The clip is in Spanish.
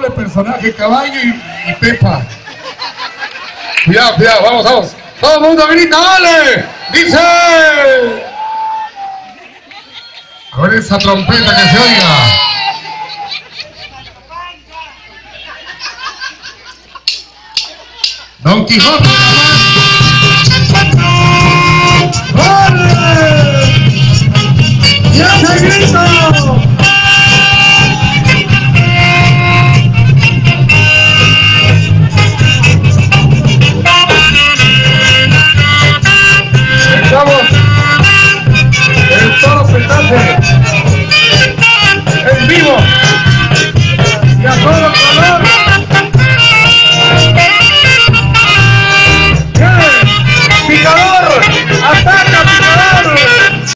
doble personaje, caballo y, y Pepa. Cuidado, cuidado, vamos, vamos. Todo el mundo grita, dale. Dice. A ver esa trompeta que se oiga. Don Quijote. ¡Vale! ya se grito!